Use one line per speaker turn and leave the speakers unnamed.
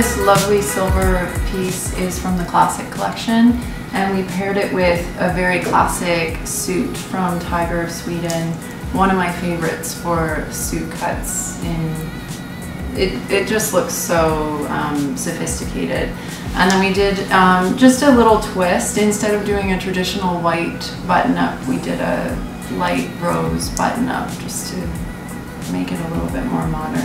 This lovely silver piece is from the classic collection and we paired it with a very classic suit from Tiger of Sweden. One of my favorites for suit cuts in it, it just looks so um, sophisticated. And then we did um, just a little twist. Instead of doing a traditional white button up, we did a light rose button up just to make it a little bit more modern.